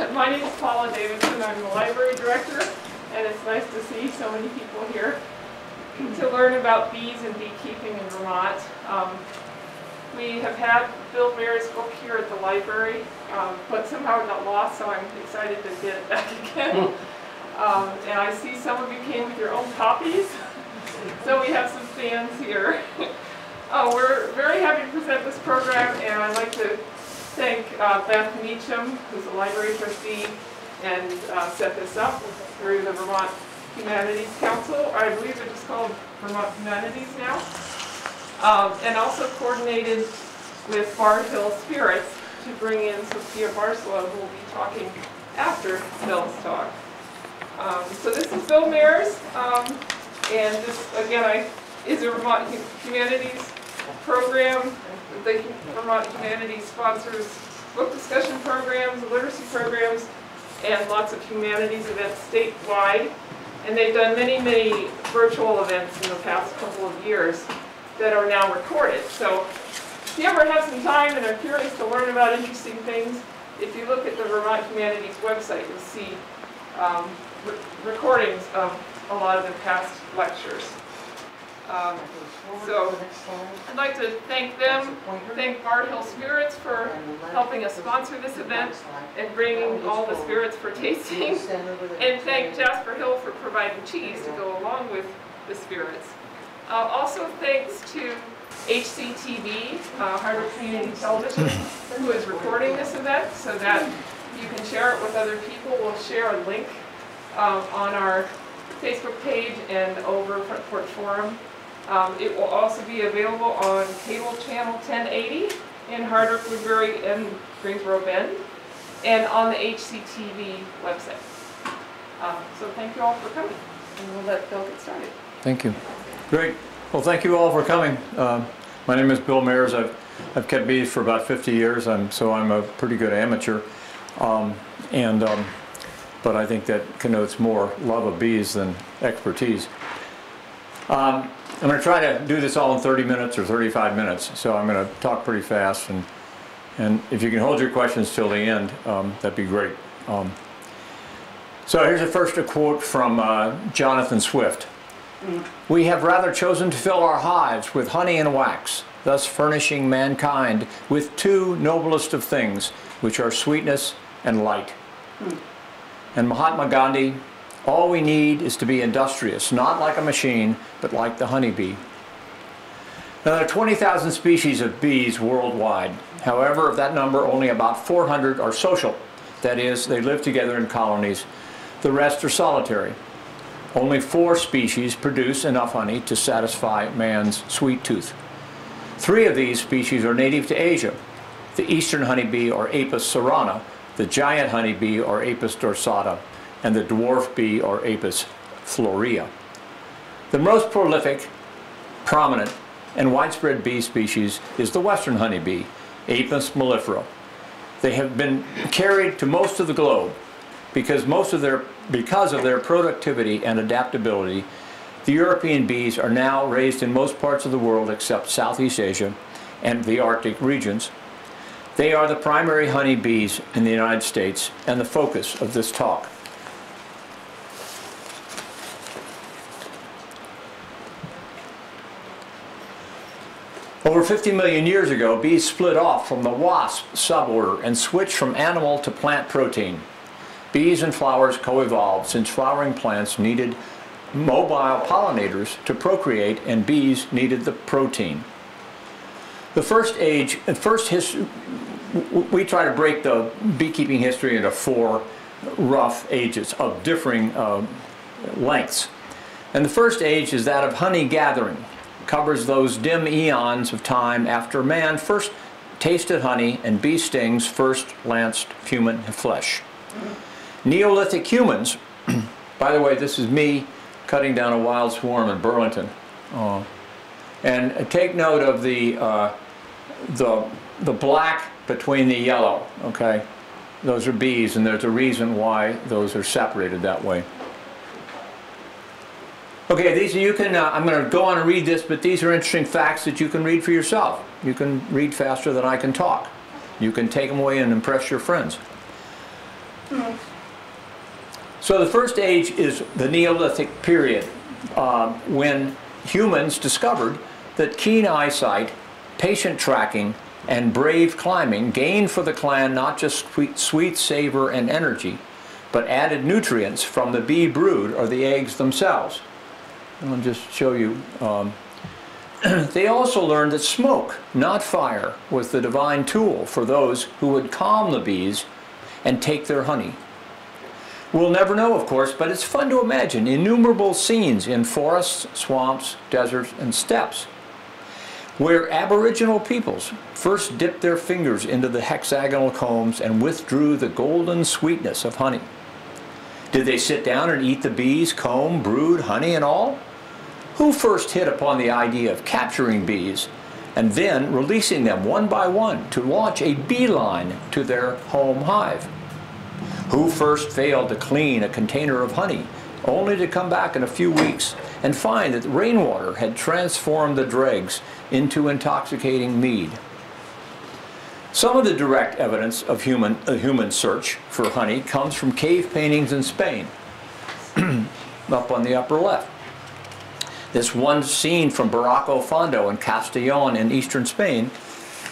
my name is Paula Davidson, I'm the library director, and it's nice to see so many people here to learn about bees and beekeeping in Vermont. Um, we have had Bill Mares' book here at the library, um, but somehow it got lost, so I'm excited to get it back again. Um, and I see some of you came with your own copies, so we have some fans here. Uh, we're very happy to present this program, and I'd like to thank uh, Beth Meacham, who's a library trustee, and uh, set this up through the Vermont Humanities Council. I believe they're called Vermont Humanities now. Um, and also coordinated with Barr Hill Spirits to bring in Sophia Barcelona, who will be talking after Bill's talk. Um, so this is Bill Mares, um, and this, again, I, is a Vermont Humanities program. The Vermont Humanities sponsors book discussion programs, literacy programs, and lots of humanities events statewide. And they've done many, many virtual events in the past couple of years that are now recorded. So if you ever have some time and are curious to learn about interesting things, if you look at the Vermont Humanities website, you'll see um, re- recordings of a lot of the past lectures. Um, So I'd like to thank them, thank Barr Hill Spirits for helping us sponsor this event and bringing all the spirits for tasting. And thank Jasper Hill for providing cheese to go along with the spirits. Uh, Also thanks to HCTV, uh, Hardwick Community Television, who is recording this event so that you can share it with other people. We'll share a link um, on our Facebook page and over Front Porch Forum. Um, It will also be available on cable channel 1080 in Hardwick, Woodbury, and Greensboro Bend, and on the HCTV website. Um, So thank you all for coming, and we'll let Bill get started. Thank you. Great. Well, thank you all for coming. Um, My name is Bill Mares. I've, I've kept bees for about 50 years, I'm, so I'm a pretty good amateur. Um, And, um, but I think that connotes more love of bees than expertise. Um, I'm going to try to do this all in 30 minutes or 35 minutes, so I'm going to talk pretty fast. And, and if you can hold your questions till the end, um, that'd be great. Um, So here's a first a quote from uh, Jonathan Swift. We have rather chosen to fill our hives with honey and wax, thus furnishing mankind with two noblest of things, which are sweetness and light. And Mahatma Gandhi, all we need is to be industrious, not like a machine, but like the honeybee. Now, there are 20,000 species of bees worldwide. However, of that number, only about 400 are social. That is, they live together in colonies. The rest are solitary. Only four species produce enough honey to satisfy man's sweet tooth. Three of these species are native to Asia. The eastern honeybee, or Apis cerana, the giant honeybee, or Apis dorsata, and the dwarf bee, or Apis florea. The most prolific, prominent, and widespread bee species is the western honeybee, Apis mellifera. They have been carried to most of the globe because most of their because of their productivity and adaptability. The European bees are now raised in most parts of the world except Southeast Asia and the Arctic regions. They are the primary honey bees in the United States and the focus of this talk. Over 50 million years ago, bees split off from the wasp suborder and switched from animal to plant protein. Bees and flowers co-evolved since flowering plants needed mobile pollinators to procreate and bees needed the protein. The first age, first history, we try to break the beekeeping history into four rough ages of differing uh, lengths. And the first age is that of honey gathering, covers those dim eons of time after man first tasted honey and bee stings first lanced human flesh. Neolithic humans, by the way, this is me cutting down a wild swarm in Burlington. Uh, and take note of the, uh, the, the black between the yellow, okay? Those are bees, and there's a reason why those are separated that way. Okay, these you can, uh, I'm going to go on and read this, but these are interesting facts that you can read for yourself. You can read faster than I can talk. You can take them away and impress your friends. So the first age is the Neolithic period, um, when humans discovered that keen eyesight, patient tracking, and brave climbing gained for the clan not just sweet, sweet savor and energy, but added nutrients from the bee brood or the eggs themselves. I'll just show you. Um, they also learned that smoke, not fire, was the divine tool for those who would calm the bees and take their honey. We'll never know, of course, but it's fun to imagine innumerable scenes in forests, swamps, deserts, and steppes where Aboriginal peoples first dipped their fingers into the hexagonal combs and withdrew the golden sweetness of honey. Did they sit down and eat the bees, comb, brood, honey, and all? Who first hit upon the idea of capturing bees and then releasing them one by one to launch a beeline to their home hive? Who first failed to clean a container of honey only to come back in a few weeks and find that rainwater had transformed the dregs into intoxicating mead? Some of the direct evidence of human, human search for honey comes from cave paintings in Spain, up on the upper left. This one scene from Barranco Fondo in Castellon in eastern Spain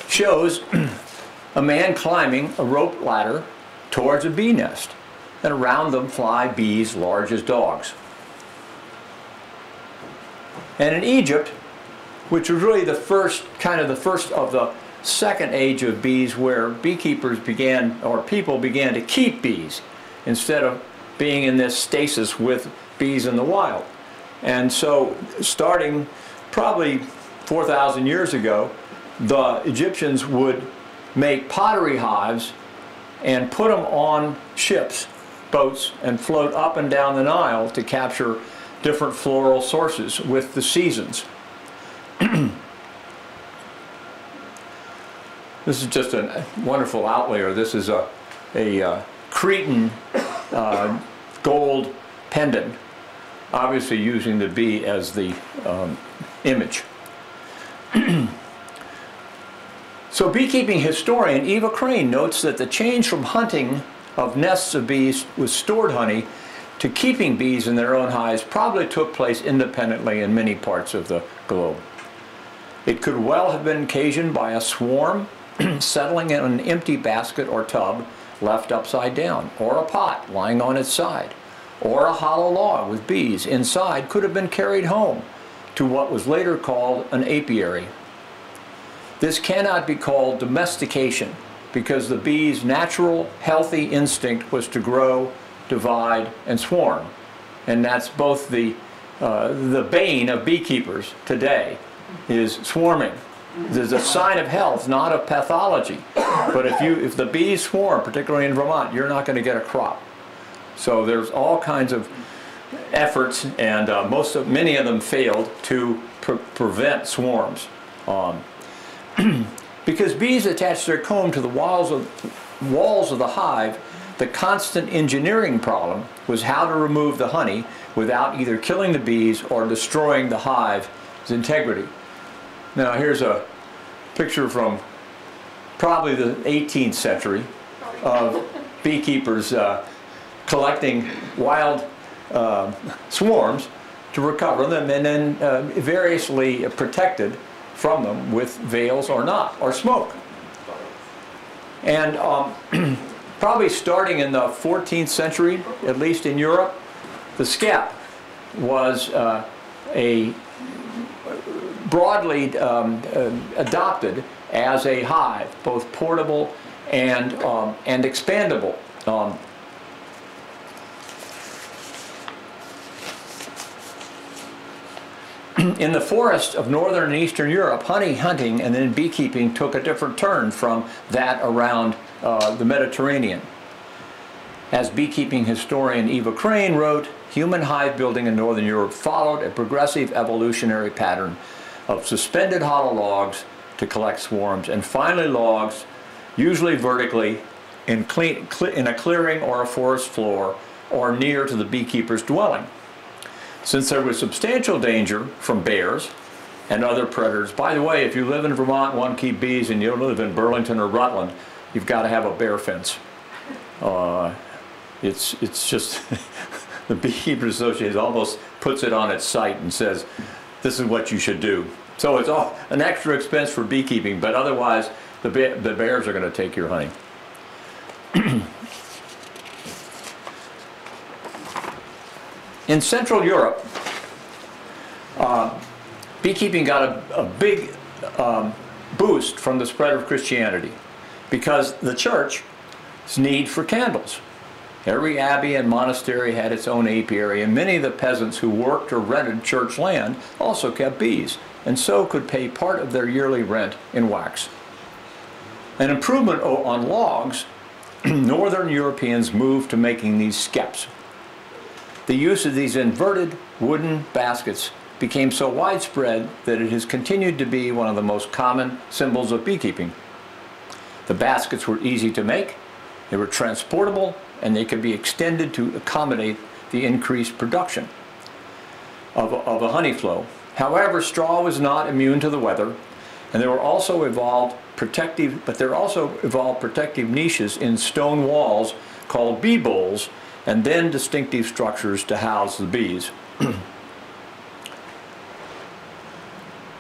shows a man climbing a rope ladder towards a bee nest, and around them fly bees large as dogs. And in Egypt, which was really the first, kind of the first of the second age of bees where beekeepers began, or people began to keep bees instead of being in this stasis with bees in the wild. And so starting probably 4,000 years ago, the Egyptians would make pottery hives and put them on ships, boats, and float up and down the Nile to capture different floral sources with the seasons. this is just a wonderful outlayer. This is a, a uh, Cretan uh, gold pendant obviously using the bee as the um, image. so beekeeping historian Eva Crane notes that the change from hunting of nests of bees with stored honey to keeping bees in their own hives probably took place independently in many parts of the globe. It could well have been occasioned by a swarm settling in an empty basket or tub left upside down, or a pot lying on its side or a hollow log with bees inside could have been carried home to what was later called an apiary. This cannot be called domestication because the bee's natural healthy instinct was to grow, divide, and swarm. And that's both the, uh, the bane of beekeepers today is swarming. There's a sign of health, not of pathology. But if, you, if the bees swarm, particularly in Vermont, you're not going to get a crop. So there's all kinds of efforts, and uh, most of many of them failed to pre prevent swarms. Um, because bees attach their comb to the walls of walls of the hive, the constant engineering problem was how to remove the honey without either killing the bees or destroying the hive's integrity. Now here's a picture from probably the 18th century of beekeepers uh, collecting wild uh, swarms to recover them and then uh, variously protected from them with veils or not, or smoke. And um, probably starting in the 14th century, at least in Europe, the skep was uh, a broadly um, uh, adopted as a hive, both portable and, um, and expandable. Um, in the forests of northern and eastern Europe, honey hunting and then beekeeping took a different turn from that around uh, the Mediterranean. As beekeeping historian Eva Crane wrote, human hive building in northern Europe followed a progressive evolutionary pattern of suspended hollow logs to collect swarms and finally logs, usually vertically, in, clean, in a clearing or a forest floor or near to the beekeeper's dwelling. Since there was substantial danger from bears and other predators, by the way, if you live in Vermont and want to keep bees and you don't live in Burlington or Rutland, you've got to have a bear fence. Uh, It's, it's just, the Beekeepers Association almost puts it on its site and says, this is what you should do. So it's all an extra expense for beekeeping, but otherwise, the, the bears are gonna take your honey. In Central Europe, uh, beekeeping got a, a big um, boost from the spread of Christianity because the church's need for candles. Every abbey and monastery had its own apiary, and many of the peasants who worked or rented church land also kept bees, and so could pay part of their yearly rent in wax. An improvement on logs, northern Europeans moved to making these skeps. The use of these inverted wooden baskets became so widespread that it has continued to be one of the most common symbols of beekeeping. The baskets were easy to make, they were transportable, and they could be extended to accommodate the increased production of, of a honey flow. However, straw was not immune to the weather, and there were also evolved protective, but there also evolved protective niches in stone walls called bee bowls, and then distinctive structures to house the bees.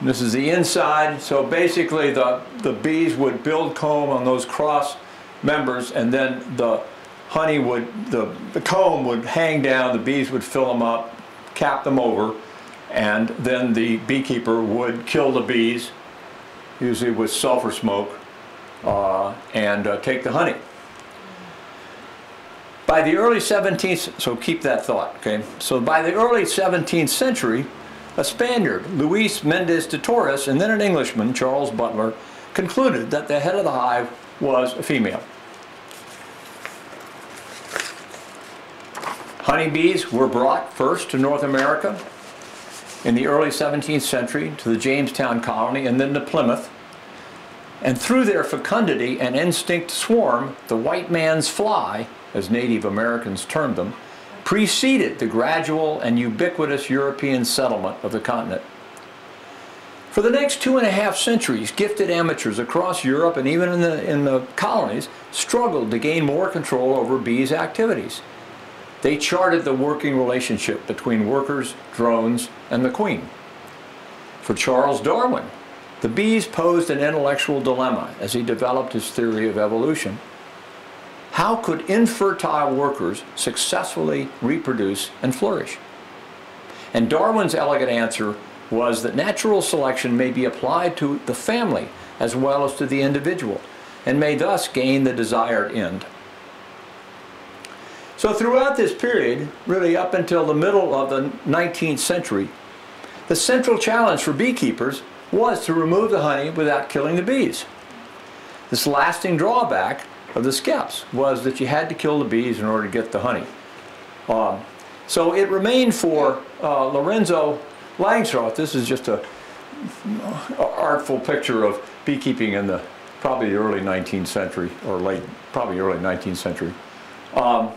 This is the inside, so basically the, the bees would build comb on those cross members and then the honey would, the, the comb would hang down, the bees would fill them up, cap them over, and then the beekeeper would kill the bees, usually with sulfur smoke, uh, and uh, take the honey. By the early 17th, so keep that thought, okay? So by the early 17th century, a Spaniard, Luis Mendez de Torres, and then an Englishman, Charles Butler, concluded that the head of the hive was a female. Honeybees were brought first to North America in the early 17th century to the Jamestown colony and then to Plymouth. And through their fecundity and instinct swarm, the white man's fly, as Native Americans termed them, preceded the gradual and ubiquitous European settlement of the continent. For the next two and a half centuries, gifted amateurs across Europe and even in the, in the colonies struggled to gain more control over bees' activities. They charted the working relationship between workers, drones, and the queen. For Charles Darwin, the bees posed an intellectual dilemma as he developed his theory of evolution. How could infertile workers successfully reproduce and flourish? And Darwin's elegant answer was that natural selection may be applied to the family as well as to the individual, and may thus gain the desired end. So throughout this period, really up until the middle of the 19th century, the central challenge for beekeepers was to remove the honey without killing the bees. This lasting drawback of the skeps was that you had to kill the bees in order to get the honey. Um, so it remained for uh, Lorenzo Langstroth, this is just a, a artful picture of beekeeping in the probably early 19th century or late, probably early 19th century. Um,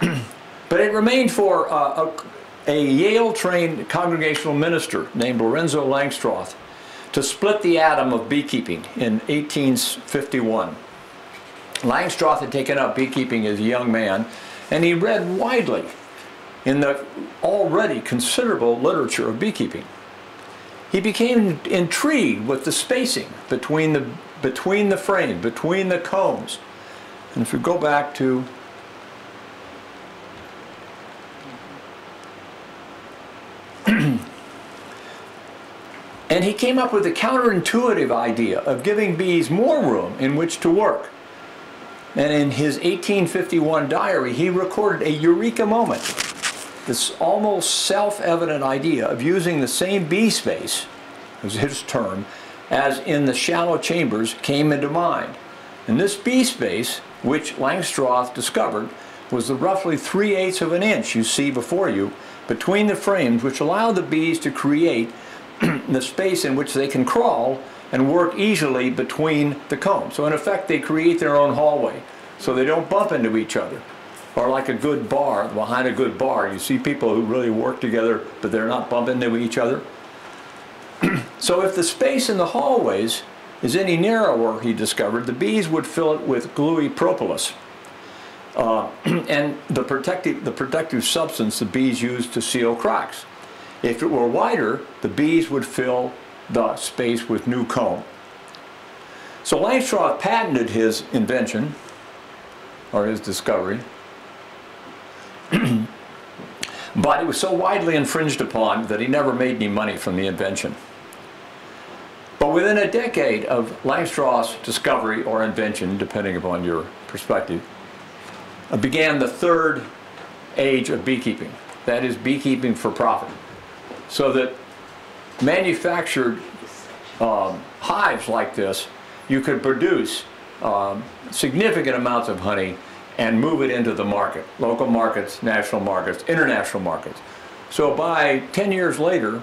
but it remained for uh, a, a Yale-trained congregational minister named Lorenzo Langstroth to split the atom of beekeeping in 1851. Langstroth had taken up beekeeping as a young man, and he read widely in the already considerable literature of beekeeping. He became intrigued with the spacing between the, between the frame, between the combs. And if we go back to And he came up with a counterintuitive idea of giving bees more room in which to work. And in his 1851 diary, he recorded a eureka moment. This almost self-evident idea of using the same bee space, was his term, as in the shallow chambers came into mind. And this bee space, which Langstroth discovered, was the roughly 3 eighths of an inch you see before you between the frames, which allow the bees to create the space in which they can crawl and work easily between the combs. So in effect, they create their own hallway, so they don't bump into each other. Or like a good bar, behind a good bar, you see people who really work together, but they're not bumping into each other. so if the space in the hallways is any narrower, he discovered, the bees would fill it with gluey propolis. Uh, and the protective, the protective substance the bees use to seal cracks. If it were wider, the bees would fill the space with new comb. So Langstroth patented his invention, or his discovery, but it was so widely infringed upon that he never made any money from the invention. But within a decade of Langstroth's discovery or invention, depending upon your perspective, uh, began the third age of beekeeping. That is beekeeping for profit. So that manufactured um, hives like this, you could produce um, significant amounts of honey and move it into the market, local markets, national markets, international markets. So by 10 years later,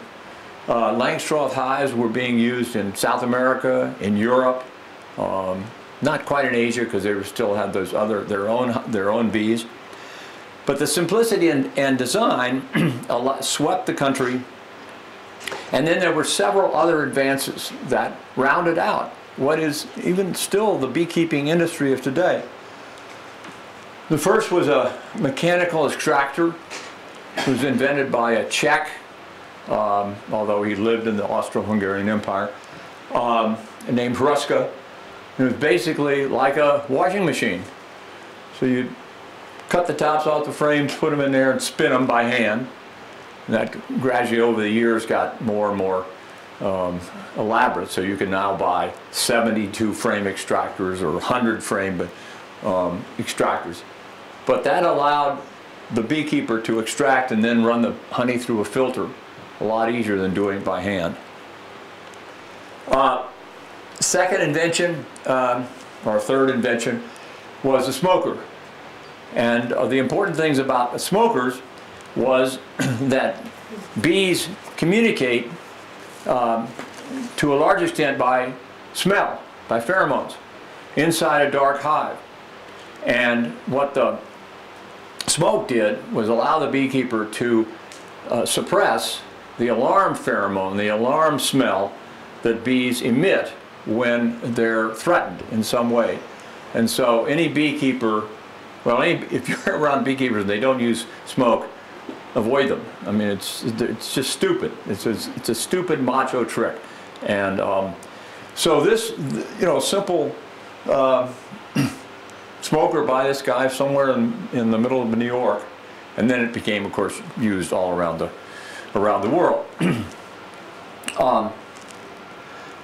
uh, Langstroth hives were being used in South America, in Europe, um, not quite in Asia because they still had those other their own their own bees. But the simplicity and, and design swept the country. And then there were several other advances that rounded out what is even still the beekeeping industry of today. The first was a mechanical extractor. It was invented by a Czech, um, although he lived in the Austro-Hungarian Empire, um, named Hruschka. It was basically like a washing machine. So you cut the tops off the frames, put them in there and spin them by hand. And that gradually over the years got more and more um, elaborate. So you can now buy 72 frame extractors or 100 frame but, um, extractors. But that allowed the beekeeper to extract and then run the honey through a filter a lot easier than doing it by hand. Uh, second invention, um, or third invention, was a smoker. And uh, the important things about smokers was that bees communicate um, to a large extent by smell, by pheromones, inside a dark hive. And what the smoke did was allow the beekeeper to uh, suppress the alarm pheromone, the alarm smell that bees emit when they're threatened in some way. And so any beekeeper, well, any, if you're around beekeepers they don't use smoke, avoid them. I mean, it's, it's just stupid. It's a, it's a stupid macho trick. And um, so this, you know, simple uh, smoker by this guy somewhere in, in the middle of New York, and then it became, of course, used all around the, around the world. um,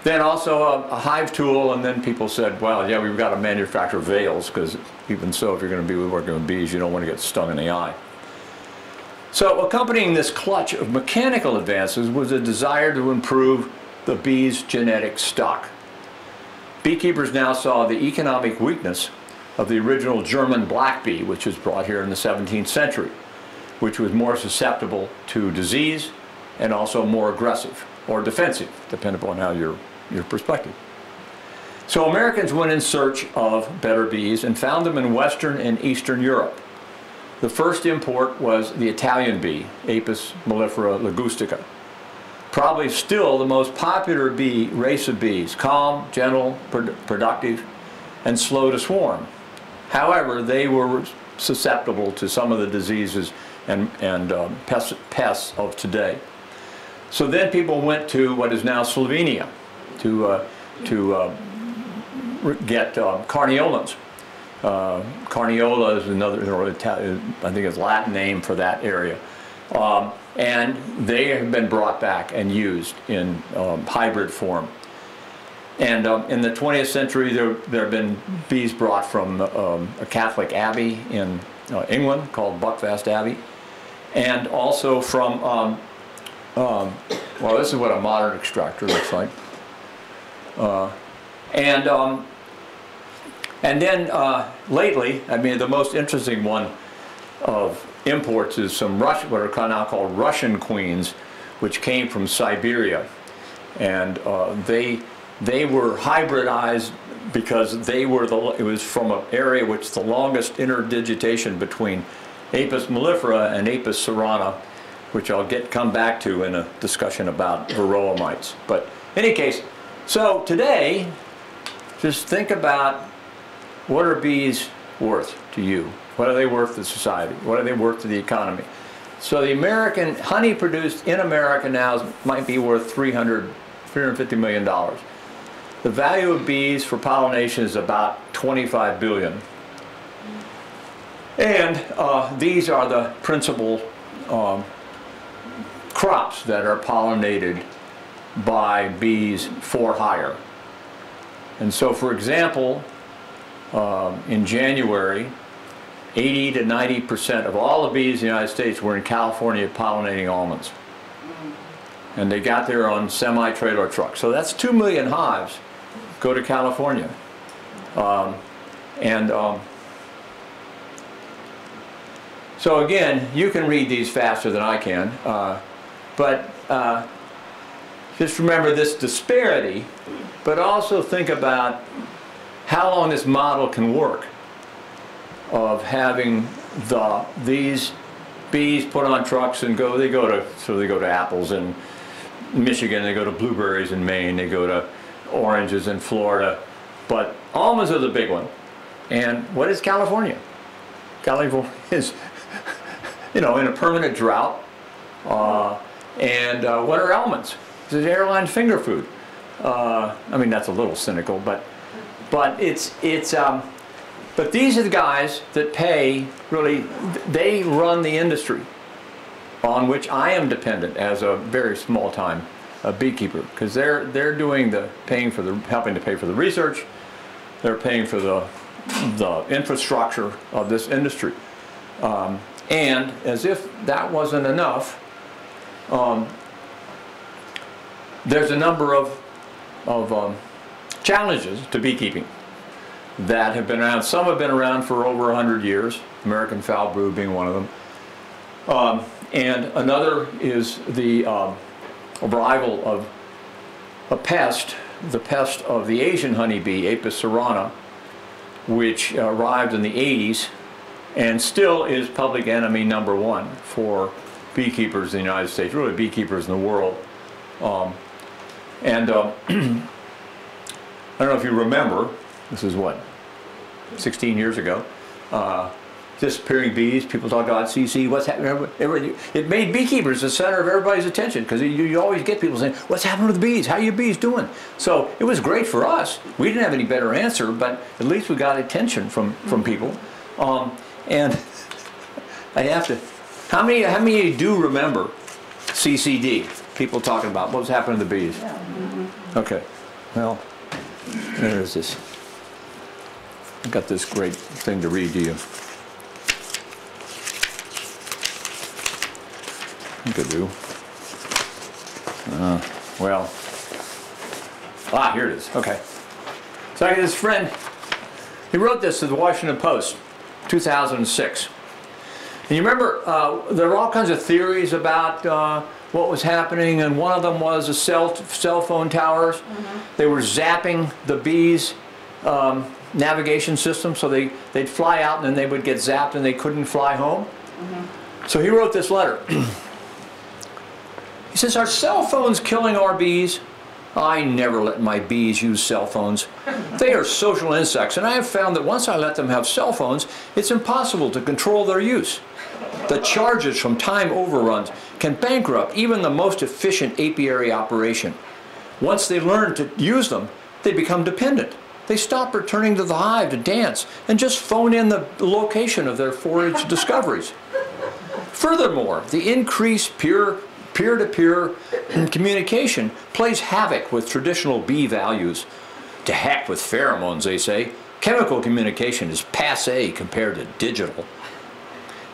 then also a, a, hive tool, and then people said, well, yeah, we've got to manufacture veils, because even so, if you're going to be working with bees, you don't want to get stung in the eye. So accompanying this clutch of mechanical advances was a desire to improve the bee's genetic stock. Beekeepers now saw the economic weakness of the original German black bee, which was brought here in the 17th century, which was more susceptible to disease and also more aggressive or defensive, depending upon how your, your perspective. So Americans went in search of better bees and found them in Western and Eastern Europe. The first import was the Italian bee, Apis mellifera ligustica. Probably still the most popular bee race of bees, calm, gentle, productive, and slow to swarm. However, they were susceptible to some of the diseases and, and um, pests, pests of today. So then people went to what is now Slovenia to, uh, to uh, get uh, carniolans. Uh, Carniola is another, I think it's Latin name for that area. Um, and they have been brought back and used in um, hybrid form. And um, in the 20th century, there, there have been bees brought from um, a Catholic abbey in uh, England called Buckfast Abbey, and also from, um, um, well, this is what a modern extractor looks like. Uh, and and then uh, lately, I mean, the most interesting one of imports is some Russian, what are now called Russian queens, which came from Siberia. And uh, they, they were hybridized because they were the, it was from an area which the longest interdigitation between Apis mellifera and Apis cerana, which I'll get come back to in a discussion about varroa mites. But in any case, so today, just think about what are bees worth to you? What are they worth to society? What are they worth to the economy? So the American honey produced in America now might be worth 300, 350 million dollars. The value of bees for pollination is about 25 billion. And uh, these are the principal um, crops that are pollinated by bees for hire. And so, for example, um, in January, 80 to 90 percent of all the bees in the United States were in California pollinating almonds. And they got there on semi-trailer trucks. So that's 2 million hives go to California. Um, and um, so again, you can read these faster than I can. Uh, but uh, just remember this disparity, but also think about how long this model can work of having the these bees put on trucks and go they go to so they go to apples in Michigan, they go to blueberries in Maine, they go to oranges in Florida, but almonds are the big one. And what is California? California is you know in a permanent drought. Uh, and uh, what are almonds? This is airline finger food. Uh, I mean that's a little cynical, but but it's it's um, but these are the guys that pay really they run the industry on which I am dependent as a very small time beekeeper because they're they're doing the paying for the helping to pay for the research. They're paying for the the infrastructure of this industry. Um, and as if that wasn't enough um, there's a number of of um, challenges to beekeeping that have been around. Some have been around for over 100 years, American foul brood being one of them. Um, and another is the um, arrival of a pest, the pest of the Asian honeybee, Apis cerana, which arrived in the 80s and still is public enemy number one for beekeepers in the United States, really beekeepers in the world. Um, and um, I don't know if you remember, this is what, 16 years ago, uh, disappearing bees, people talk about CC, what's happening, it made beekeepers the center of everybody's attention because you, you always get people saying, what's happening with the bees, how are your bees doing? So it was great for us, we didn't have any better answer, but at least we got attention from, from people. Um, and I have to, how many, how many of you do remember CCD? People talking about what was happening to the bees? Okay, well, there's this. I got this great thing to read to you. I could do. Uh, well, ah, here it is. Okay. So I got this friend. He wrote this to the Washington Post, 2006. And you remember, uh, there were all kinds of theories about uh, what was happening, and one of them was the cell, cell phone towers. They were zapping the bees' um, navigation system, so they, they'd fly out and then they would get zapped and they couldn't fly home. So he wrote this letter. he says, Are cell phones killing our bees? I never let my bees use cell phones. They are social insects, and I have found that once I let them have cell phones, it's impossible to control their use. The charges from time overruns can bankrupt even the most efficient apiary operation. Once they learn to use them, they become dependent. They stop returning to the hive to dance and just phone in the location of their forage discoveries. Furthermore, the increased peer peer-to-peer communication plays havoc with traditional bee values. To heck with pheromones, they say. Chemical communication is passe compared to digital.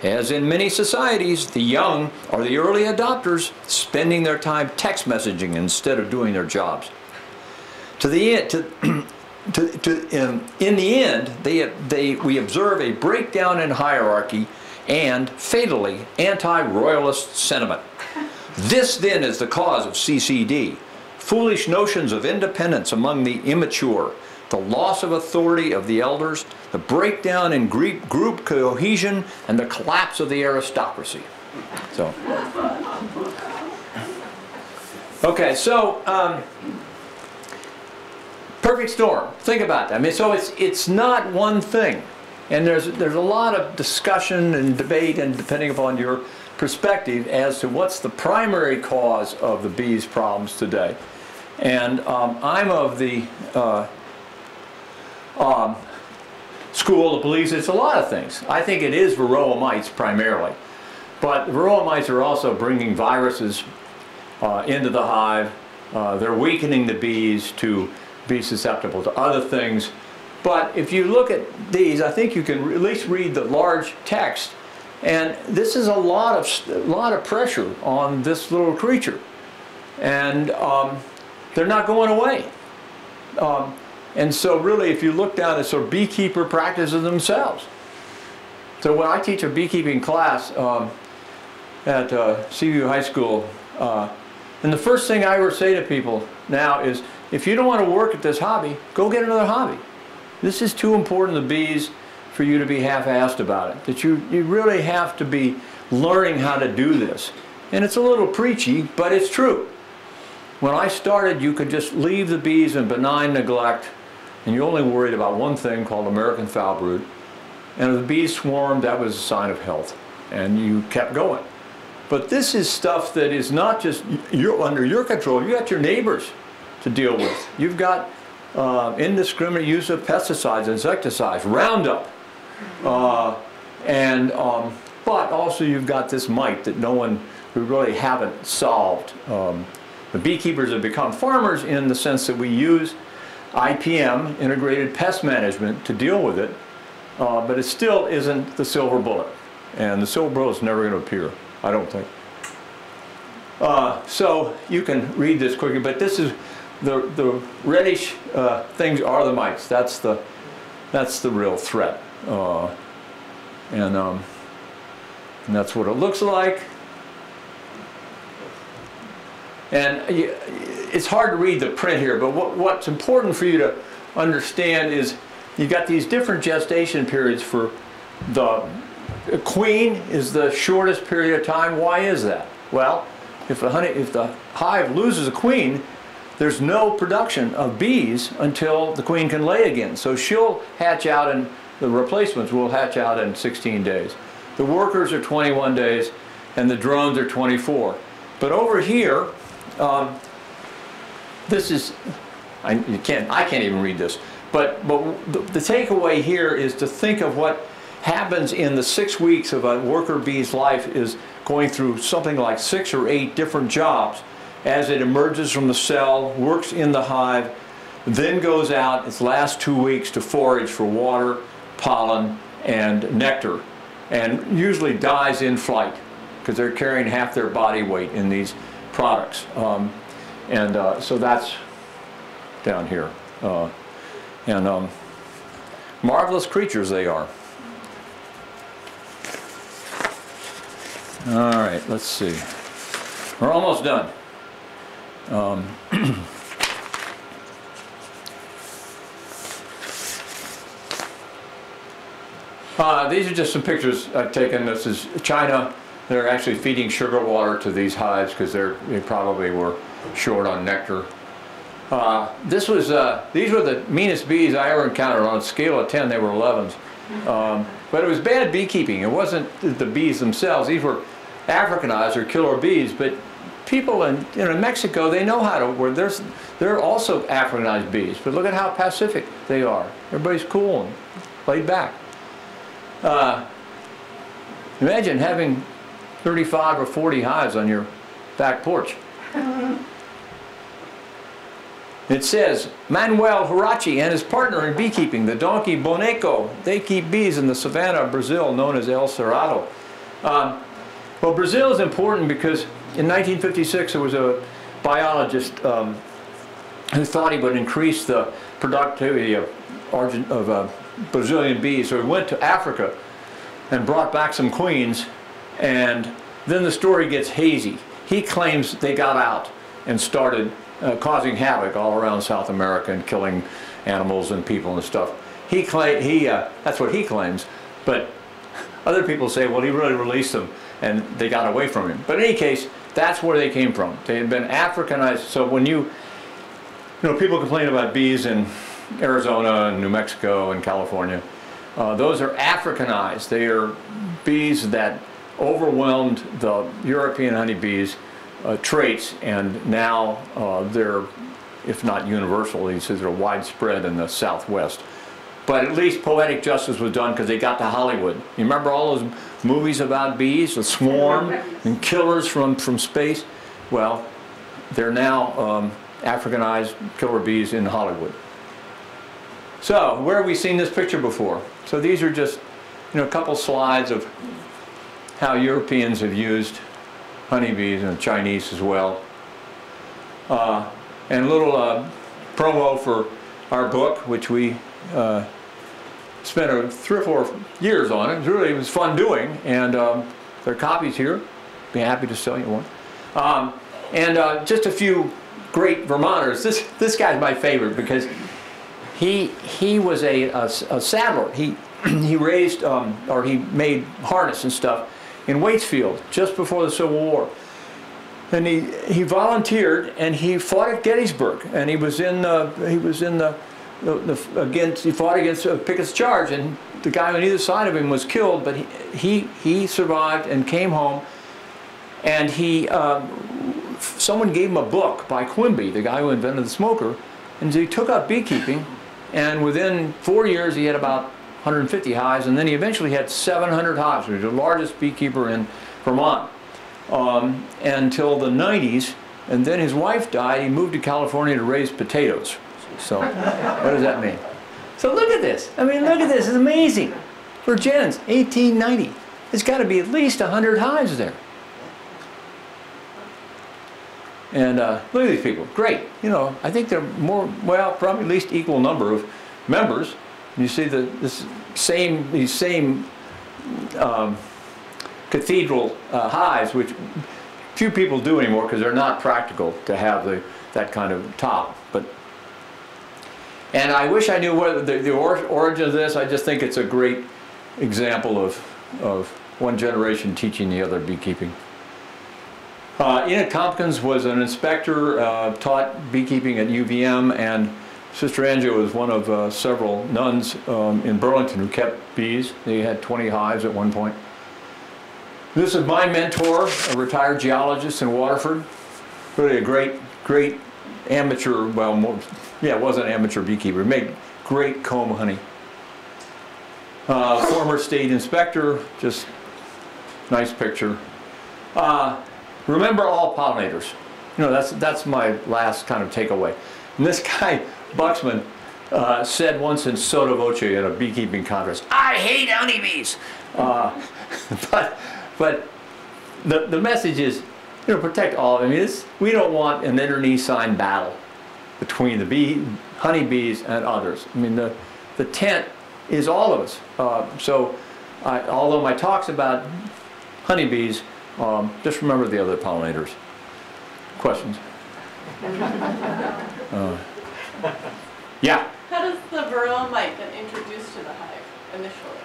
As in many societies, the young are the early adopters, spending their time text messaging instead of doing their jobs. To the end, to, to, to, in, the end, they, they, we observe a breakdown in hierarchy and, fatally, anti-royalist sentiment. This then is the cause of CCD. Foolish notions of independence among the immature, the loss of authority of the elders, the breakdown in group, group cohesion, and the collapse of the aristocracy. So, okay, so um, perfect storm. Think about that. I mean, so it's it's not one thing. And there's, there's a lot of discussion and debate and depending upon your perspective as to what's the primary cause of the bees problems today. And um, I'm of the uh, um, school that believes it's a lot of things. I think it is varroa mites primarily. But varroa mites are also bringing viruses uh, into the hive. Uh, they're weakening the bees to be susceptible to other things. But if you look at these, I think you can at least read the large text. And this is a lot of, lot of pressure on this little creature. And um, they're not going away. Um, and so really, if you look down at sort of beekeeper practices themselves. So when I teach a beekeeping class um, at uh, CVU High School, uh, and the first thing I ever say to people now is, if you don't want to work at this hobby, go get another hobby. This is too important to bees for you to be half-assed about it. That you, you really have to be learning how to do this. And it's a little preachy, but it's true. When I started, you could just leave the bees in benign neglect, and you only worried about one thing called American foul brood. And if the bees swarmed, that was a sign of health, and you kept going. But this is stuff that is not just you're under your control. You got your neighbors to deal with. You've got uh, indiscriminate use of pesticides, insecticides, Roundup, uh, and um, but also you've got this mite that no one we really haven't solved. Um, the beekeepers have become farmers in the sense that we use IPM, integrated pest management, to deal with it, uh, but it still isn't the silver bullet. And the silver bullet is never going to appear, I don't think. Uh, so you can read this quickly, but this is the, the reddish uh, things are the mites. That's the, that's the real threat. Uh, and, um, and that's what it looks like. And it's hard to read the print here, but what, what's important for you to understand is you've got these different gestation periods for the queen is the shortest period of time. Why is that? Well, if honey, if the hive loses a queen, there's no production of bees until the queen can lay again. So she'll hatch out and the replacements will hatch out in 16 days. The workers are 21 days and the drones are 24. But over here, um, this is, I, you can't, I can't even read this, but, but the, the takeaway here is to think of what happens in the six weeks of a worker bee's life is going through something like six or eight different jobs. As it emerges from the cell, works in the hive, then goes out its last two weeks to forage for water, pollen, and nectar, and usually dies in flight because they're carrying half their body weight in these products. Um, and uh, so that's down here. Uh, and um, marvelous creatures they are. All right, let's see. We're almost done. Um, uh, these are just some pictures I've taken. This is China. They're actually feeding sugar water to these hives because they probably were short on nectar. Uh, this was, uh, these were the meanest bees I ever encountered. On a scale of 10, they were 11s. Um, but it was bad beekeeping. It wasn't the bees themselves. These were Africanized or killer bees, but people in you know Mexico they know how to work. There's they're also Africanized bees, but look at how pacific they are. Everybody's cool and laid back. Uh, imagine having 35 or 40 hives on your back porch. It says, Manuel Hirachi and his partner in beekeeping, the donkey Boneco, they keep bees in the savanna of Brazil known as El Cerrado. Um, well, Brazil is important because in 1956 there was a biologist um, who thought he would increase the productivity of, of uh, Brazilian bees. So he went to Africa and brought back some queens and then the story gets hazy. He claims they got out and started uh, causing havoc all around South America and killing animals and people and stuff. He claim he uh, that's what he claims, but other people say, well, he really released them and they got away from him. But in any case, that's where they came from. They had been Africanized. So when you, you know, people complain about bees in Arizona and New Mexico and California. Uh, those are Africanized. They are bees that overwhelmed the European honeybees' uh, traits, and now uh, they're, if not universal, these they're widespread in the Southwest. But at least poetic justice was done because they got to Hollywood. You remember all those movies about bees, the swarm and killers from, from space? Well, they're now um, Africanized killer bees in Hollywood. So, where have we seen this picture before? So these are just, you know, a couple slides of how Europeans have used honeybees and Chinese as well. Uh, and a little uh, promo for our book, which we uh, spent three or four years on. It was really it was fun doing, and um, there are copies here. Be happy to sell you one. Um, and uh, just a few great Vermonters. This this guy's my favorite because he he was a, a, a saddler. He he raised um, or he made harness and stuff in Waitsfield just before the Civil War. And he, he volunteered and he fought at Gettysburg and he was in the, he was in the, the, the against he fought against uh, Pickett's charge and the guy on either side of him was killed but he he, he survived and came home and he um, someone gave him a book by Quinby the guy who invented the smoker and he took up beekeeping and within four years he had about 150 hives, and then he eventually had 700 hives. He was the largest beekeeper in Vermont um, until the 90s, and then his wife died. He moved to California to raise potatoes. So, what does that mean? So look at this. I mean, look at this. It's amazing. For Jens, 1890. It's got to be at least 100 hives there. And uh, look at these people. Great. You know, I think they're more, well, probably at least equal number of members. You see the this same these same um, cathedral uh, hives, which few people do anymore because they're not practical to have the that kind of top. But and I wish I knew what the, the or, origin of this. I just think it's a great example of of one generation teaching the other beekeeping. Uh, Enid Tompkins was an inspector, uh, taught beekeeping at UVM, and Sister Angela was one of uh, several nuns um, in Burlington who kept bees. They had 20 hives at one point. This is my mentor, a retired geologist in Waterford. Really a great, great amateur, well, more, yeah, was an amateur beekeeper. Made great comb honey. Uh, former state inspector, just nice picture. Uh, remember all pollinators. You know, that's, that's my last kind of takeaway. And this guy, Buxman, uh, said once in sotto voce at a beekeeping conference, I hate honeybees. Uh, but but the, the message is, you know, protect all. I mean, it's, we don't want an internecine battle between the bee, honeybees and others. I mean, the, the tent is all of us. Uh, so I, although my talk's about honeybees, um, just remember the other pollinators. Questions? Yeah. How does the varroa mite get introduced to the hive initially?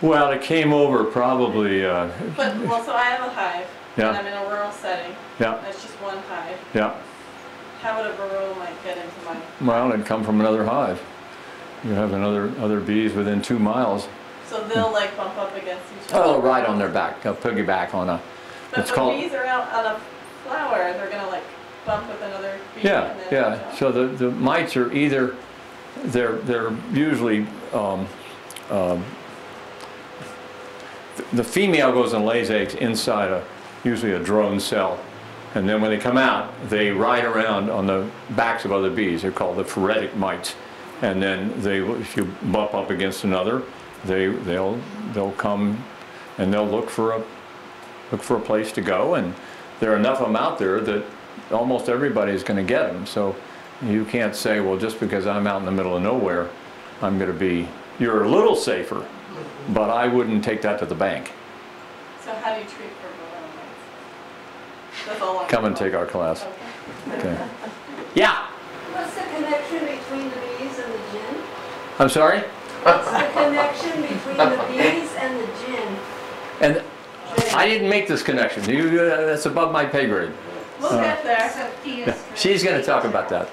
Well, it came over probably, uh, But, well, so I have a hive, Yeah. and I'm in a rural setting, yeah, That's just one hive. yeah. How would a varroa mite get into my, Well, it'd come from another hive. You have another, other bees within two miles. so they'll like bump up against each other? Oh, right on their back, they'll piggyback on a, But it's when called- bees are out on a flower, they're gonna like bump with another bee yeah, yeah. So the, the mites are either, they're, they're usually, um, um, the female goes and lays eggs inside a, usually a drone cell. And then when they come out, they ride around on the backs of other bees. They're called the phoretic mites. And then they, if you bump up against another, they, they'll, they'll come and they'll look for a, look for a place to go. And there are enough of them out there that almost everybody's going to get them. So you can't say, well, just because I'm out in the middle of nowhere, I'm going to be, you're a little safer, but I wouldn't take that to the bank. So how do you treat for varroa all Come and take our class. Okay. Okay. Yeah, What's the connection between the bees and the gin? I'm sorry? What's the connection between the bees and the gin? And I didn't make this connection. You, uh, that's above my pay grade. We'll Uh, get there. Yeah, She's going to talk about that.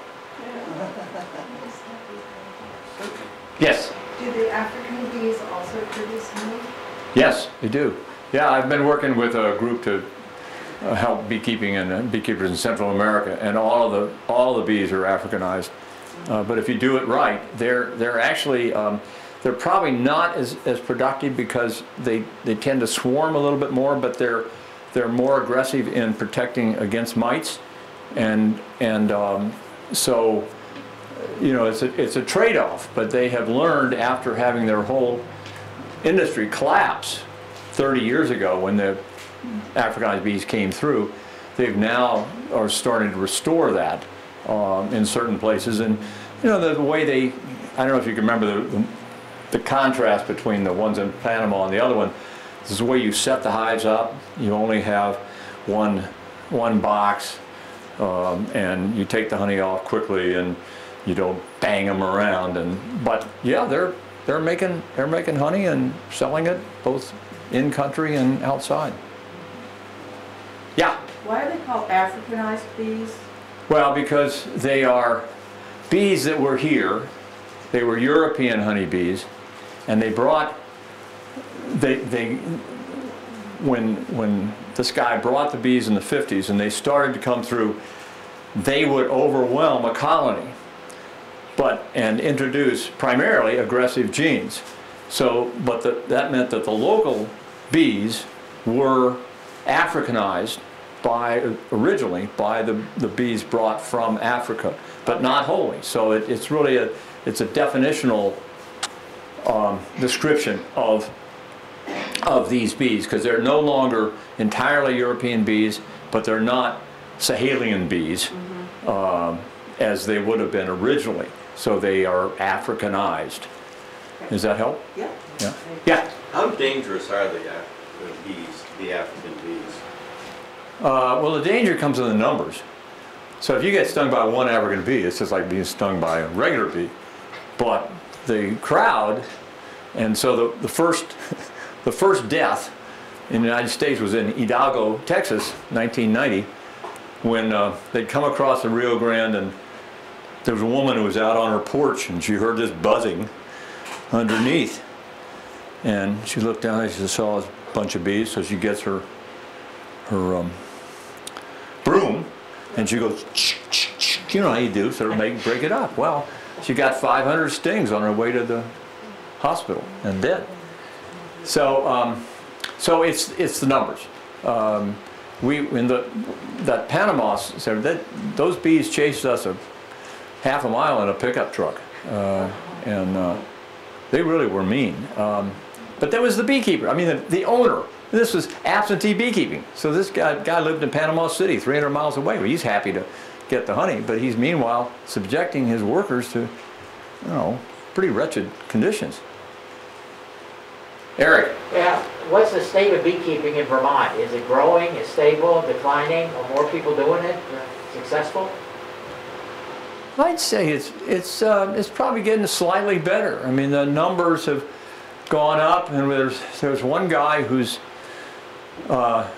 Yes. Do the African bees also produce honey? Yes, they do. Yeah, I've been working with a group to uh, help beekeeping and uh, beekeepers in Central America, and all of the all the bees are Africanized. Uh, but if you do it right, they're they're actually um, they're probably not as, as productive because they they tend to swarm a little bit more, but they're they're more aggressive in protecting against mites, and and um, so you know it's a it's a trade-off. But they have learned after having their whole industry collapse 30 years ago when the Africanized bees came through, they've now are starting to restore that um, in certain places. And you know the, the way they, I don't know if you can remember the, the contrast between the ones in Panama and the other one. This is the way you set the hives up. You only have one one box, um, and you take the honey off quickly, and you don't bang them around. And but yeah, they're they're making they're making honey and selling it both in country and outside. Yeah. Why are they called Africanized bees? Well, because they are bees that were here. They were European honeybees, and they brought they they when when this guy brought the bees in the 50s and they started to come through, they would overwhelm a colony, but and introduce primarily aggressive genes. So, but the, that meant that the local bees were Africanized by originally by the, the bees brought from Africa, but not wholly. So it, it's really a it's a definitional um, description of of these bees because they're no longer entirely European bees, but they're not Sahelian bees um, as they would have been originally. So they are Africanized. Does that help? Yeah. Yeah. Yeah. How dangerous are the, Af- the bees, the African bees? Uh, well, the danger comes in the numbers. So if you get stung by one African bee, it's just like being stung by a regular bee. But the crowd, and so the, the first, the first death in the United States was in Hidalgo, Texas, 1990, when uh, they'd come across the Rio Grande and there was a woman who was out on her porch and she heard this buzzing underneath. And she looked down and she saw a bunch of bees, so she gets her her um, broom and she goes, you know how you do, sort of make, break it up. Well, she got 500 stings on her way to the hospital and dead. So, um, so it's it's the numbers. Um, we in the that Panama that those bees chased us a half a mile in a pickup truck, uh, and uh, they really were mean. Um, but that was the beekeeper. I mean, the, the owner. This was absentee beekeeping. So this guy, guy lived in Panama City, 300 miles away. Well, he's happy to get the honey, but he's meanwhile subjecting his workers to, you know, pretty wretched conditions. Eric. Yeah, what's the state of beekeeping in Vermont? Is it growing, is stable, declining, are more people doing it, successful? I'd say it's it's uh, it's probably getting slightly better. I mean, the numbers have gone up, and there's there's one guy who's uh,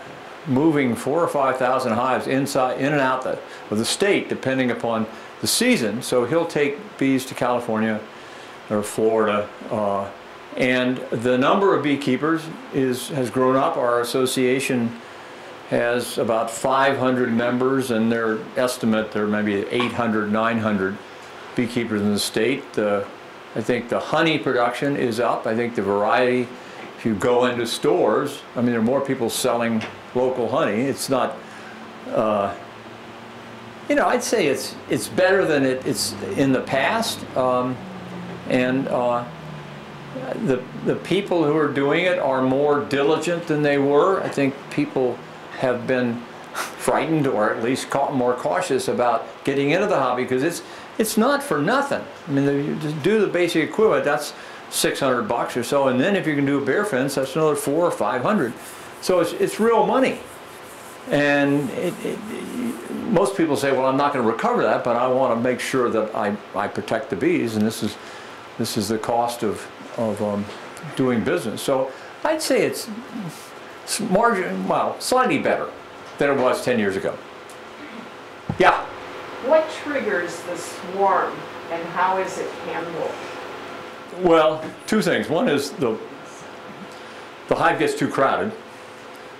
moving four or five thousand hives inside in and out the, of the state, depending upon the season. So he'll take bees to California or Florida, uh, and the number of beekeepers is has grown up. Our association has about 500 members and their estimate there may be 800 900 beekeepers in the state. The, i think the honey production is up. I think the variety if you go into stores i mean there are more people selling local honey. It's not uh, you know i'd say it's it's better than it, it's in the past. Um, and uh, the the people who are doing it are more diligent than they were i think people have been frightened or at least more cautious about getting into the hobby because it's it's not for nothing. I mean, you just do the basic equipment. That's 600 bucks or so, and then if you can do a bear fence, that's another four or 500. So it's it's real money. And it, it, most people say, well, I'm not going to recover that, but I want to make sure that I, I protect the bees, and this is this is the cost of of um, doing business. So I'd say it's s- margin, well, slightly better than it was 10 years ago. Yeah. What triggers the swarm and how is it handled? Well, two things. One is the, the hive gets too crowded.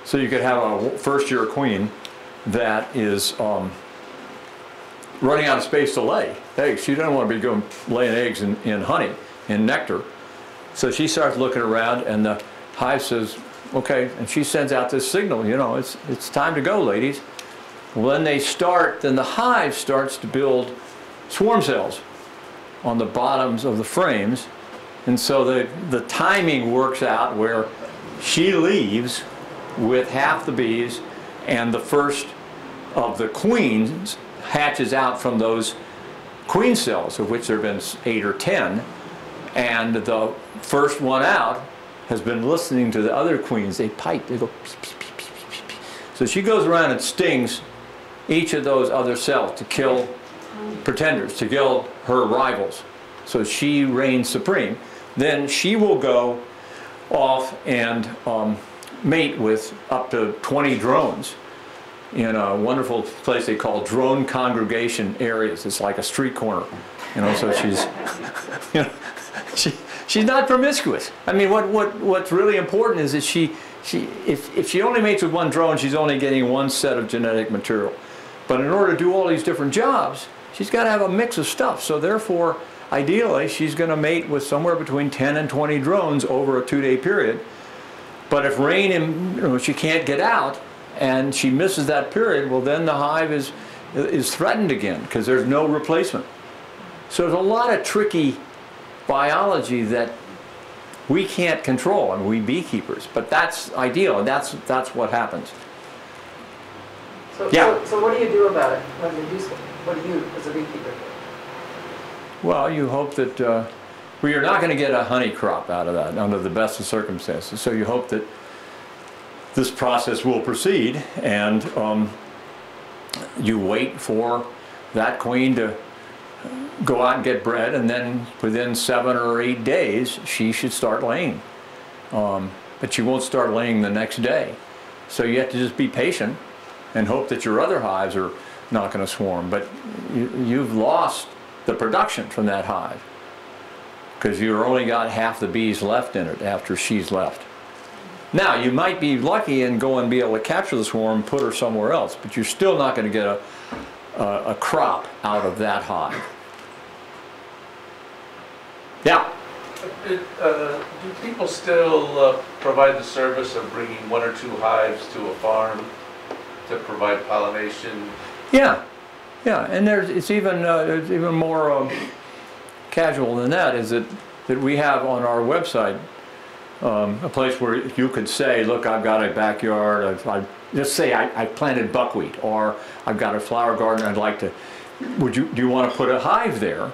So you could have a first year queen that is um, running out of space to lay eggs. She doesn't want to be going laying eggs in, in honey, in nectar. So she starts looking around and the hive says, okay, and she sends out this signal, you know, it's, it's time to go, ladies. When they start, then the hive starts to build swarm cells on the bottoms of the frames. And so the, the timing works out where she leaves with half the bees and the first of the queens hatches out from those queen cells, of which there have been eight or ten. And the first one out has been listening to the other queens. They pipe, they go. "Pee, pee, pee, pee, pee, pee." So she goes around and stings each of those other cells to kill pretenders, to kill her rivals. So she reigns supreme. Then she will go off and um, mate with up to 20 drones in a wonderful place they call drone congregation areas. It's like a street corner, you know. So she's, you know, she she's not promiscuous. I mean, what what what's really important is that she she if if she only mates with one drone, she's only getting one set of genetic material. But in order to do all these different jobs, she's got to have a mix of stuff. So therefore, ideally, she's going to mate with somewhere between 10 and 20 drones over a two-day period. But if rain and you know, she can't get out and she misses that period, well then the hive is is threatened again because there's no replacement. So there's a lot of tricky biology that we can't control, and we beekeepers. But that's ideal, and that's that's what happens. So, Yeah. so, so what do you do about it you do so? What do you, as a beekeeper, do? Well, you hope that, uh, well, you're not going to get a honey crop out of that under the best of circumstances. So you hope that this process will proceed and um, you wait for that queen to go out and get bred and then within seven or eight days she should start laying. Um, but she won't start laying the next day. So you have to just be patient and hope that your other hives are not going to swarm. But you, you've lost the production from that hive because you've only got half the bees left in it after she's left. Now, you might be lucky and go and be able to capture the swarm put her somewhere else, but you're still not going to get a, a, a crop out of that hive. Yeah. It, uh, Do people still uh, provide the service of bringing one or two hives to a farm to provide pollination? Yeah, yeah, and there's, it's even, uh, it's even more um, casual than that, is that, that we have on our website um, a place where you could say, look, I've got a backyard, I've, I, just say I, I planted buckwheat, or I've got a flower garden, I'd like to, would you, do you want to put a hive there?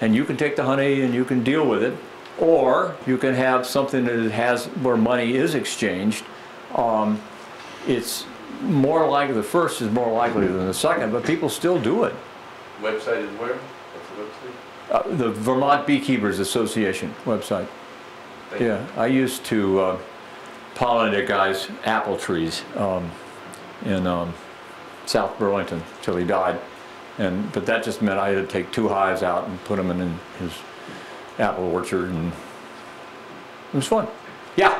And you can take the honey and you can deal with it, or you can have something that has, where money is exchanged. Um, it's more likely, the first is more likely than the second, but people still do it. Website is where? What's the website? Uh, the Vermont Beekeepers Association website. Thank you. Yeah, I used to uh, pollinate a guy's apple trees um, in um, South Burlington till he died. And, but that just meant I had to take two hives out and put them in his apple orchard and it was fun. Yeah,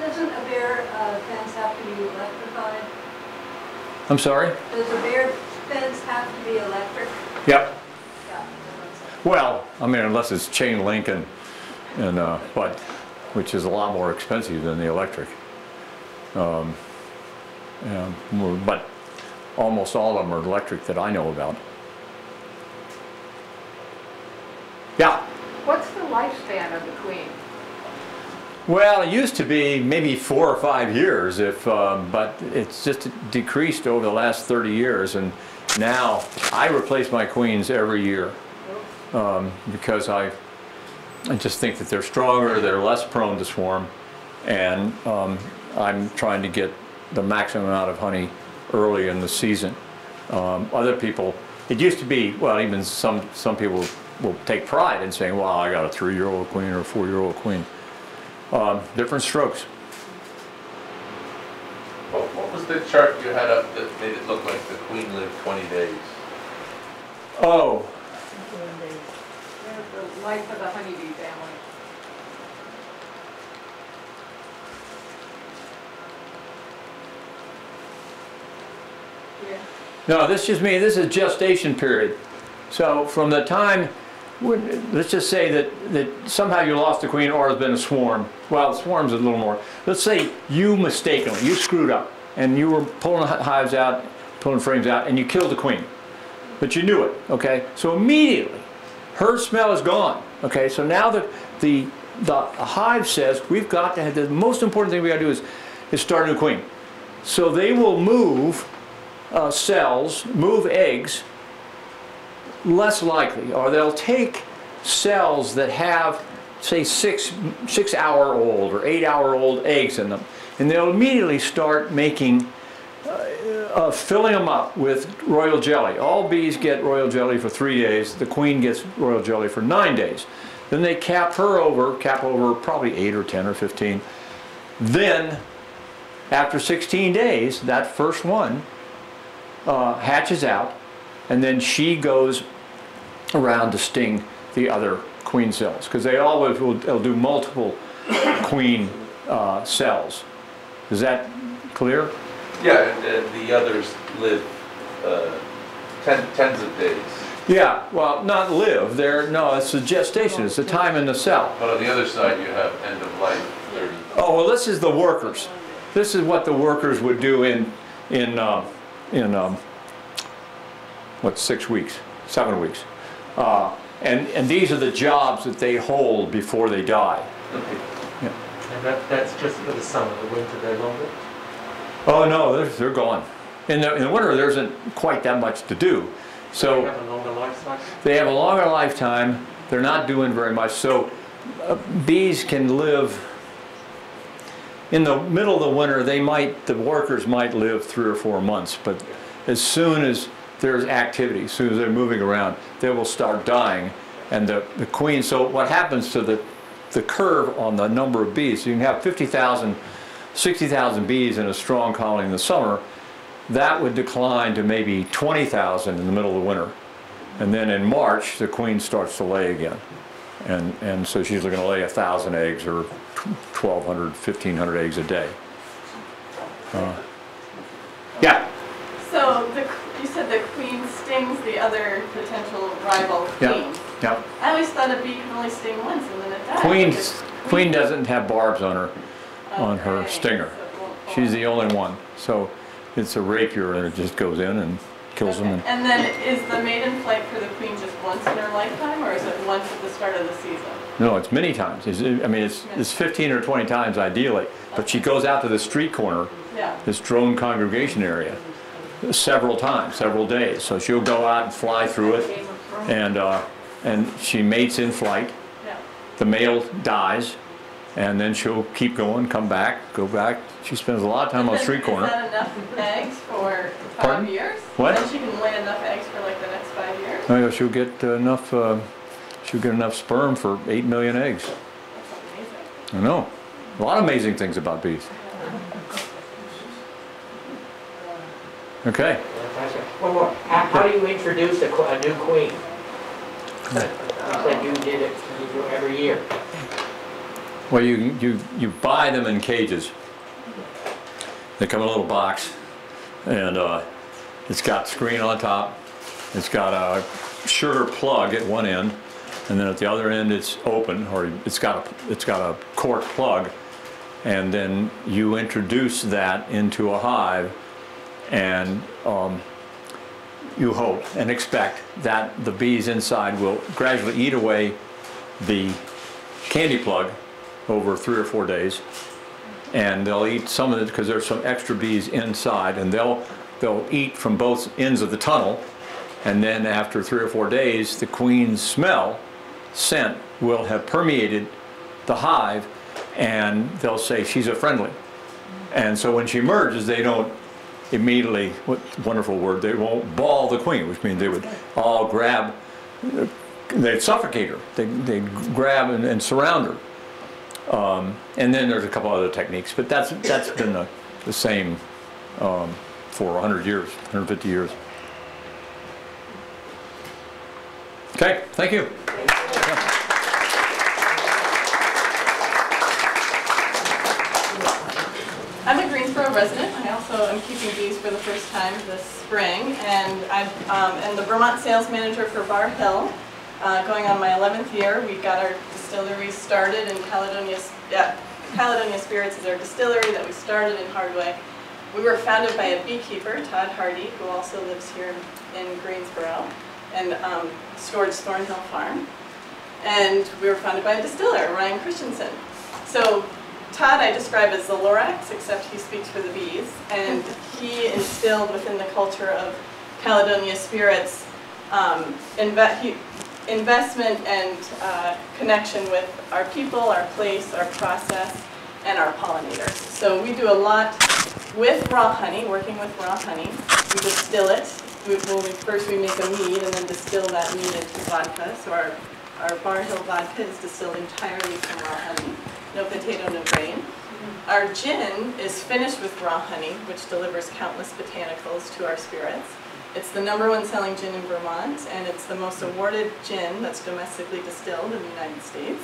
Doesn't a bear uh, fence have to be electrified? I'm sorry? Does a bear fence have to be electric? Yep. Yeah. that's what I'm saying. Well, I mean, unless it's chain link and, and, uh, but, which is a lot more expensive than the electric. Um, yeah, but almost all of them are electric that I know about. Yeah, What's the lifespan of the queen? well, it used to be maybe four or five years if, um, but it's just decreased over the last 30 years and now I replace my queens every year. um, because I, I just think that they're stronger, they're less prone to swarm, and um, I'm trying to get the maximum amount of honey early in the season. Um, other people, it used to be, well, even some, some people will take pride in saying, well, I got a three-year-old queen or a four-year-old queen. Um, different strokes. What, what was the chart you had up that made it look like the queen lived 20 days? Oh, the life of the honeybee family. Yeah. No, this just me. this is gestation period. So from the time, when- let's just say that, that somehow you lost the queen or there's been a swarm. Well, swarm's a little more. Let's say you mistakenly, you screwed up and you were pulling hi- hives out, pulling frames out and you killed the queen. But you knew it, okay? So immediately, her smell is gone, okay? So now the, the, the hive says, we've got to have, the most important thing we gotta do is, is start a new queen. So they will move uh, cells, move eggs, less likely, or they'll take cells that have, say, six, six hour old or eight hour old eggs in them, and they'll immediately start making, uh, uh, filling them up with royal jelly. All bees get royal jelly for three days, the queen gets royal jelly for nine days. Then they cap her over, cap over probably eight or 10 or 15. Then, after 16 days, that first one uh, hatches out, and then she goes around to sting the other queen cells because they always will they'll do multiple queen uh, cells. Is that clear? Yeah, and, and the others live, uh, ten, tens of days. Yeah. Well, not live. They're no. It's the gestation. It's the time in the cell. But on the other side, you have end of life, thirty. Oh well, this is the workers. This is what the workers would do in in uh, in um, what six weeks, seven weeks, uh, and and these are the jobs that they hold before they die. Okay. Yeah. And that, that's just for the summer, the winter they're longer? Oh no, they're, they're gone. In the, in the winter, there isn't quite that much to do. They So have a longer life cycle? they have a longer lifetime. They're not doing very much. So uh, bees can live in the middle of the winter. They might, the workers might live three or four months. But as soon as there's activity, as soon as they're moving around, they will start dying. And the, the queen, so what happens to the, the curve on the number of bees, so you can have 50,000, 60,000 bees in a strong colony in the summer, that would decline to maybe 20,000 in the middle of the winter. And then in March, the queen starts to lay again. And, and so she's going to lay a thousand eggs or 1,200, 1,500 eggs a day. Uh, Yeah, So the, you said the queen stings the other potential rival queen. yeah. I always thought a bee could only sting once and then it died. Queen, queen doesn't have barbs on her, on her stinger. so it won't fall. She's the only one. So it's a rapier and it just goes in and kills them. And And then is the maiden flight for the queen just once in her lifetime or is it once at the start of the season? No, it's many times. It's, I mean, it's, it's 15 or 20 times ideally. But she goes out to the street corner Yeah. this drone congregation area several times, several days. So she'll go out and fly through it, and uh, and she mates in flight. The male dies, and then she'll keep going, come back, go back. She spends a lot of time on street corner. Is that enough eggs for five Pardon? years? What? Then she can lay enough eggs for like the next five years? Oh, yeah, she'll get uh, enough. Uh, she'll get enough sperm for eight million eggs. That's amazing. I know. A lot of amazing things about bees. Okay. One more, how, how do you introduce a, a new queen? You said you did it, you do it every year. Well, you, you, you buy them in cages. They come in a little box, and uh, it's got screen on top. It's got a sugar plug at one end, and then at the other end it's open, or it's got a, it's got a cork plug. And then you introduce that into a hive, and um, you hope and expect that the bees inside will gradually eat away the candy plug over three or four days. And they'll eat some of it because there's some extra bees inside and they'll, they'll eat from both ends of the tunnel. And then after three or four days, the queen's smell, scent, will have permeated the hive and they'll say she's a friendly. And so when she emerges, they don't immediately, what wonderful word, they won't ball the queen, which means they would all grab, they'd suffocate her. They, they'd grab and, and surround her. Um, and then there's a couple other techniques, but that's, that's been the, the same um, for 100 years, 150 years. Okay, thank you. Resident. I also am keeping bees for the first time this spring, and I'm um, am the Vermont sales manager for Barr Hill. Uh, going on my 11th year, we got our distillery started in Caledonia. Yeah, Caledonia Spirits is our distillery that we started in Hardwick. We were founded by a beekeeper, Todd Hardie, who also lives here in Greensboro, and um, Thornhill Farm. And we were founded by a distiller, Ryan Christiansen. So Todd I describe as the Lorax, except he speaks for the bees, and he instilled within the culture of Caledonia Spirits um, inve- he- investment and uh, connection with our people, our place, our process, and our pollinators. So we do a lot with raw honey, working with raw honey. We distill it. We, well, we, first we make a mead and then distill that mead into vodka. So our, our Barr Hill vodka is distilled entirely from raw honey. No potato, no grain. Our gin is finished with raw honey, which delivers countless botanicals to our spirits. It's the number one selling gin in Vermont, and it's the most awarded gin that's domestically distilled in the United States.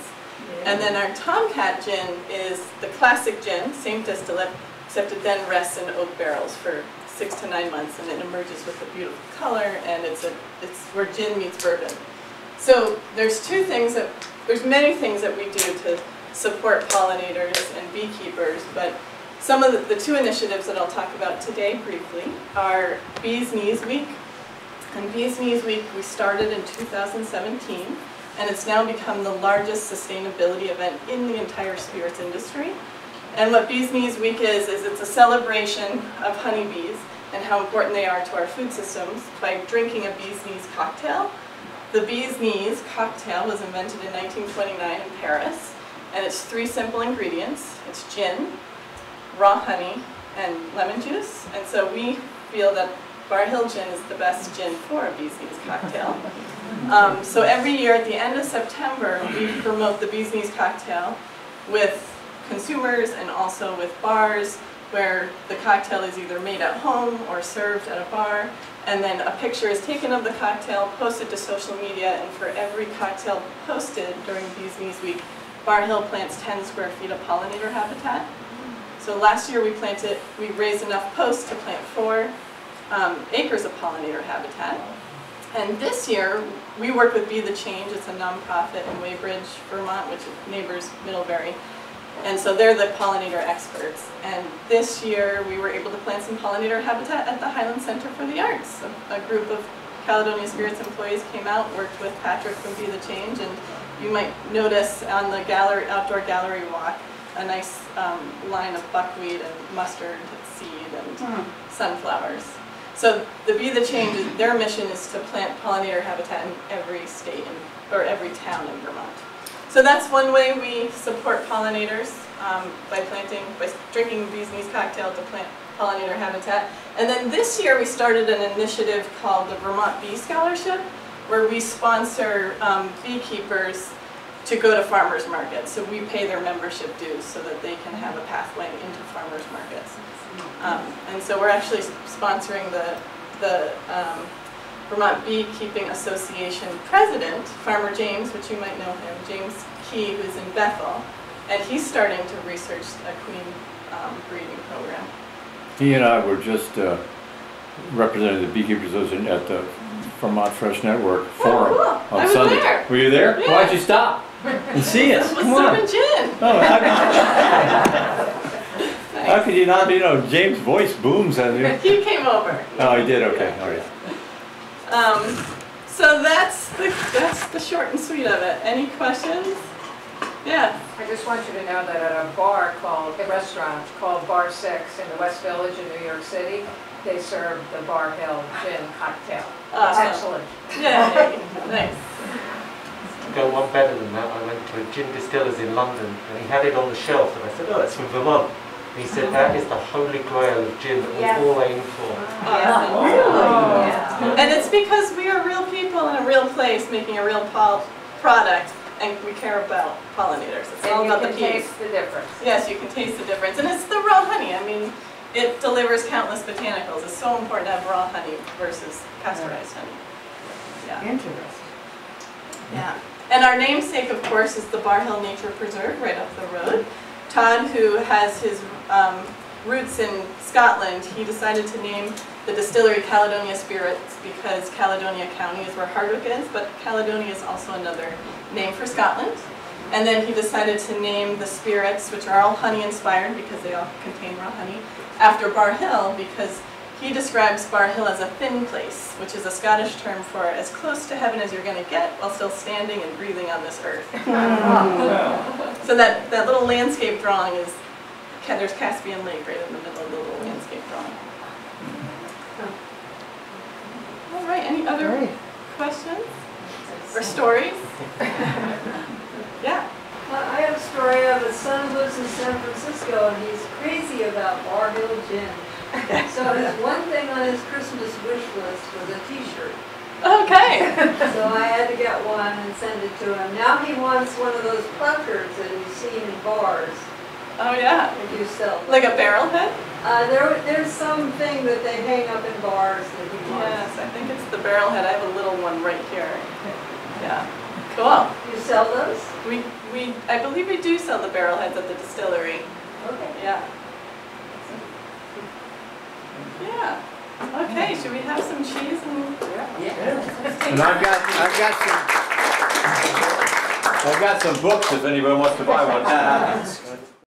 And then our Tom Cat gin is the classic gin, same distillate, except it then rests in oak barrels for six to nine months, and it emerges with a beautiful color, and it's a it's where gin meets bourbon. So there's two things that there's many things that we do to support pollinators and beekeepers, but some of the, the two initiatives that I'll talk about today briefly are Bees Knees Week. And Bees Knees Week we started in 2017, and it's now become the largest sustainability event in the entire spirits industry. And what Bees Knees Week is, is it's a celebration of honeybees and how important they are to our food systems by drinking a bee's knees cocktail. The bee's knees cocktail was invented in 1929 in Paris, and it's three simple ingredients. It's gin, raw honey, and lemon juice. And so we feel that Barr Hill Gin is the best gin for a bee's knees cocktail. Um, so every year at the end of September, we promote the bee's knees cocktail with consumers and also with bars where the cocktail is either made at home or served at a bar. And then a picture is taken of the cocktail, posted to social media, and for every cocktail posted during Bees Knees Week, Barr Hill plants 10 square feet of pollinator habitat. So last year we planted, we raised enough posts to plant four um, acres of pollinator habitat. And this year, we work with Bee the Change, it's a nonprofit in Weybridge, Vermont, which neighbors Middlebury. And so they're the pollinator experts. And this year, we were able to plant some pollinator habitat at the Highland Center for the Arts. A, a group of Caledonia Spirits employees came out, worked with Patrick from Bee the Change, and you might notice on the gallery, outdoor gallery walk, a nice um, line of buckwheat and mustard seed and sunflowers. So the Bee the Change, their mission is to plant pollinator habitat in every state in, or every town in Vermont. So that's one way we support pollinators um, by planting, by drinking bees knees cocktail to plant pollinator habitat. And then this year we started an initiative called the Vermont Bee Scholarship, where we sponsor um, beekeepers to go to farmers markets. So we pay their membership dues so that they can have a pathway into farmers markets. Um, and so we're actually sponsoring the, the um, Vermont Beekeeping Association president, Farmer James, which you might know him, James Key, who's in Bethel, and he's starting to research a queen um, breeding program. He and I were just uh, representing the Beekeepers Association at the Vermont Fresh Network Forum cool. on I was Sunday. there. Were you there? Yeah. Why'd you stop and see us? With Come on. serving gin. Oh, how, how could you not, you know, James' voice booms as you. He came over. Oh, he did, okay, all right. Um, so that's the, that's the short and sweet of it. Any questions? Yeah. I just want you to know that at a bar called, a restaurant called Bar Six in the West Village in New York City, they serve the Barr Hill Gin cocktail. Uh, awesome. Excellent. Yeah. nice. Go one better than that. I went to a gin distillers in London and he had it on the shelf and I said, oh, that's from Vermont. And he said, that is the holy grail of gin that we Yeah. all aim for. Oh, oh, awesome. Really? Yeah. And it's because we are real people in a real place making a real pol- product and we care about pollinators. It's all And you about the can bees. taste the difference. Yes, you can taste the difference. And it's the raw honey. I mean, it delivers countless botanicals. It's so important to have raw honey versus pasteurized honey. Yeah. Interesting. Yeah. And our namesake, of course, is the Barr Hill Nature Preserve right up the road. Todd, who has his um, roots in Scotland, he decided to name the distillery Caledonia Spirits because Caledonia County is where Hardwick is, but Caledonia is also another name for Scotland. And then he decided to name the spirits, which are all honey inspired because they all contain raw honey, after Barr Hill because he describes Barr Hill as a thin place, which is a Scottish term for as close to heaven as you're going to get while still standing and breathing on this earth. So that, that little landscape drawing is, Ca- there's Caspian Lake right in the middle of the little landscape drawing. All right, any other questions or stories? Yeah, Well, I have a story of a son who lives in San Francisco and he's crazy about Barr Hill Gin. So his one thing on his Christmas wish list was a t-shirt. okay. So I had to get one and send it to him. Now he wants one of those placards that he's seen in bars Oh, yeah. that you sell. Like a barrel head? Uh, there, there's something that they hang up in bars that he wants. Yes, I think it's the barrel head. I have a little one right here. Yeah, cool. You sell those? We, we, I believe we do sell the barrel heads at the distillery. Okay. Yeah. Yeah. Okay, should we have some cheese and? And I've got, I've got some, I've got some books if anybody wants to buy one.